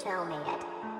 tell me it.